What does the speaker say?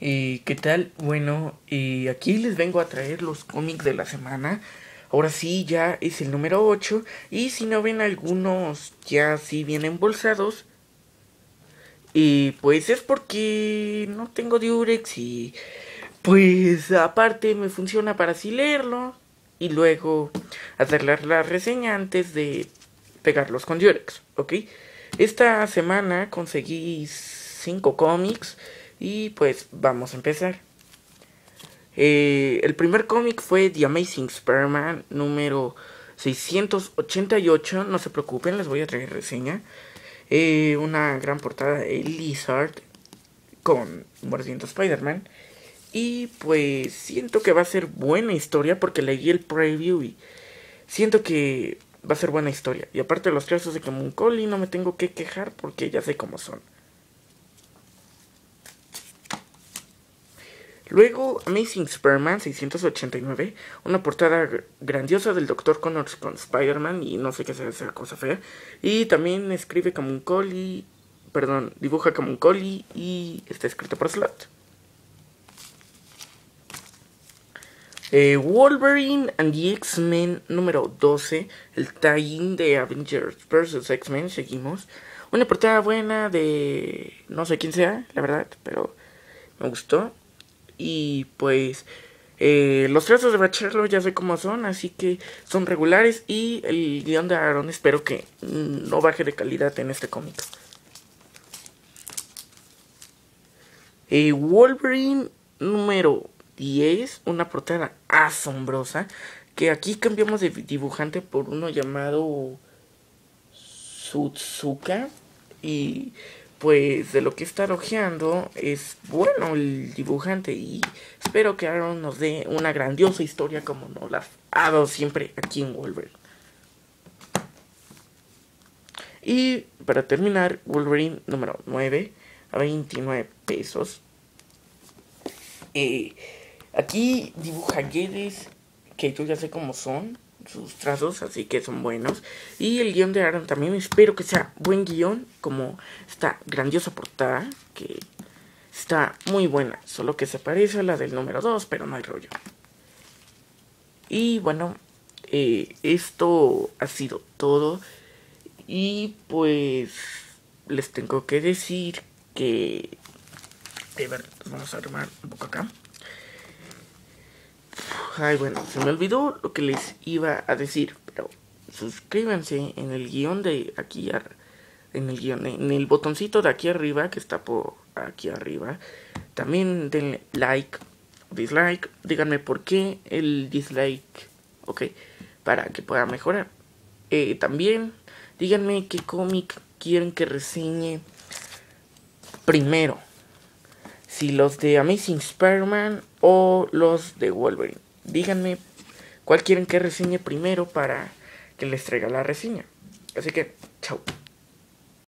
Eh, ¿Qué tal? Bueno, eh, aquí les vengo a traer los cómics de la semana. Ahora sí, ya es el número 8. Y si no ven algunos ya sí vienen embolsados. Y pues es porque no tengo Durex y pues aparte me funciona para así leerlo y luego hacerles la reseña antes de pegarlos con Durex, ¿ok? Esta semana conseguí 5 cómics y pues vamos a empezar. Eh, el primer cómic fue The Amazing Spider-Man número 688. No se preocupen, les voy a traer reseña. Eh, una gran portada de Lizard con mordiendo Spider-Man. Y pues siento que va a ser buena historia porque leí el preview y siento que va a ser buena historia. Y aparte los casos de Camuncoli no me tengo que quejar porque ya sé cómo son. Luego, Amazing Spider-Man 689, una portada grandiosa del Dr. Connors con Spider-Man y no sé qué sea esa cosa fea. Y también escribe como un coli, perdón, dibuja como un coli y está escrito por Slot. Eh, Wolverine and the X-Men número 12, el tie de Avengers vs. X-Men, seguimos. Una portada buena de no sé quién sea, la verdad, pero me gustó. Y pues eh, los trazos de Bachelor ya sé cómo son, así que son regulares. Y el guion de Aaron espero que no baje de calidad en este cómic. Eh, Wolverine número 10, una portada asombrosa. Que aquí cambiamos de dibujante por uno llamado Sutsuka. Y pues de lo que está ojeando es bueno el dibujante y espero que Aaron nos dé una grandiosa historia como nos la ha dado siempre aquí en Wolverine. Y para terminar, Wolverine número 9 a 29 pesos. Eh, aquí dibuja Guedes, que yo ya sé cómo son sus trazos, así que son buenos. Y el guion de Aaron también espero que sea buen guion, como esta grandiosa portada, que está muy buena, solo que se parece a la del número 2, pero no hay rollo. Y bueno, eh, esto ha sido todo. Y pues les tengo que decir que... A ver, vamos a armar un poco acá. Ay, bueno, se me olvidó lo que les iba a decir, pero suscríbanse en el guion de aquí, en el guion, en el botoncito de aquí arriba, que está por aquí arriba. También denle like, dislike, díganme por qué el dislike, ok, para que pueda mejorar. Eh, también díganme qué cómic quieren que reseñe primero. Si los de Amazing Spider-Man o los de Wolverine díganme cuál quieren que reseñe primero para que les traiga la reseña. Así que, chao.